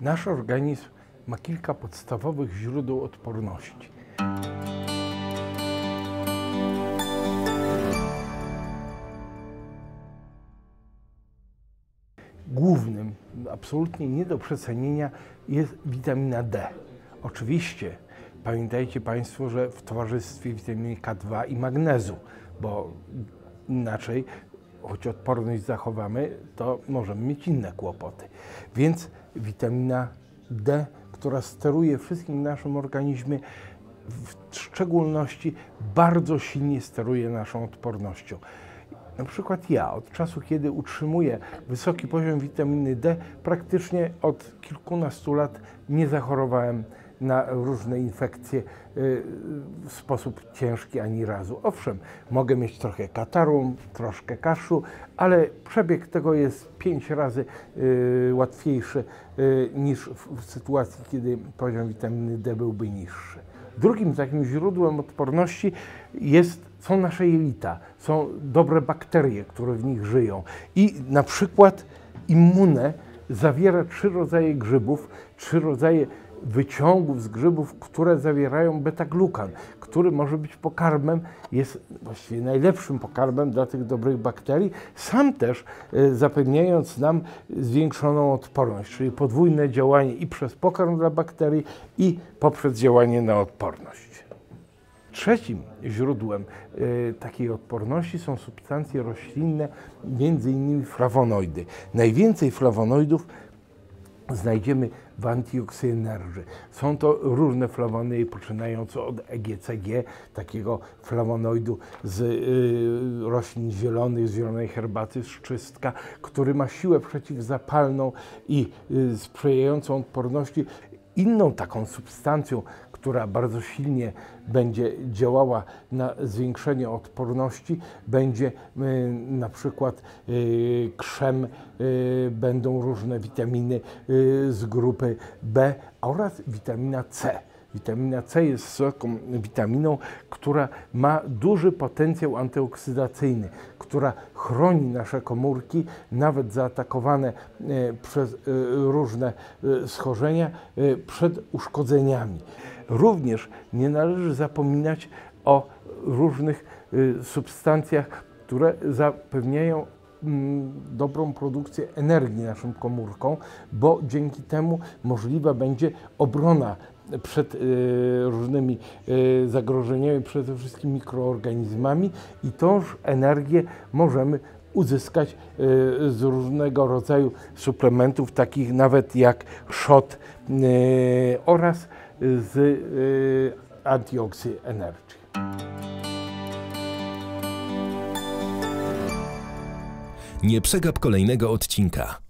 Nasz organizm ma kilka podstawowych źródeł odporności. Głównym, absolutnie nie do przecenienia jest witamina D. Oczywiście pamiętajcie Państwo, że w towarzystwie witaminy K2 i magnezu, bo inaczej, choć odporność zachowamy, to możemy mieć inne kłopoty. Więc witamina D, która steruje wszystkim naszym organizmie, w szczególności bardzo silnie steruje naszą odpornością. Na przykład ja od czasu, kiedy utrzymuję wysoki poziom witaminy D, praktycznie od kilkunastu lat nie zachorowałem na różne infekcje y, w sposób ciężki ani razu. Owszem, mogę mieć trochę kataru, troszkę kaszu, ale przebieg tego jest pięć razy y, łatwiejszy y, niż w sytuacji, kiedy poziom witaminy D byłby niższy. Drugim takim źródłem odporności jest, są nasze jelita, są dobre bakterie, które w nich żyją. I na przykład immune zawiera trzy rodzaje grzybów, trzy rodzaje wyciągów z grzybów, które zawierają beta-glukan, który może być pokarmem, jest właściwie najlepszym pokarmem dla tych dobrych bakterii, sam też e, zapewniając nam zwiększoną odporność, czyli podwójne działanie i przez pokarm dla bakterii i poprzez działanie na odporność. Trzecim źródłem y, takiej odporności są substancje roślinne, między innymi flawonoidy. Najwięcej flawonoidów znajdziemy w antioksynerży. Są to różne flawonoidy, poczynając od EGCG, takiego flawonoidu z y, roślin zielonych, z zielonej herbaty, z czystka, który ma siłę przeciwzapalną i y, sprzyjającą odporności. Inną taką substancją, która bardzo silnie będzie działała na zwiększenie odporności, będzie y, na przykład y, krzem, y, będą różne witaminy z grupy B oraz witamina C. Witamina C jest taką witaminą, która ma duży potencjał antyoksydacyjny, która chroni nasze komórki, nawet zaatakowane przez różne schorzenia, przed uszkodzeniami. Również nie należy zapominać o różnych y, substancjach, które zapewniają mm, dobrą produkcję energii naszym komórkom, bo dzięki temu możliwa będzie obrona przed y, różnymi y, zagrożeniami, przede wszystkim mikroorganizmami i tą energię możemy uzyskać z różnego rodzaju suplementów, takich nawet jak szot oraz z y, Antioxy Energy. Nie przegap kolejnego odcinka.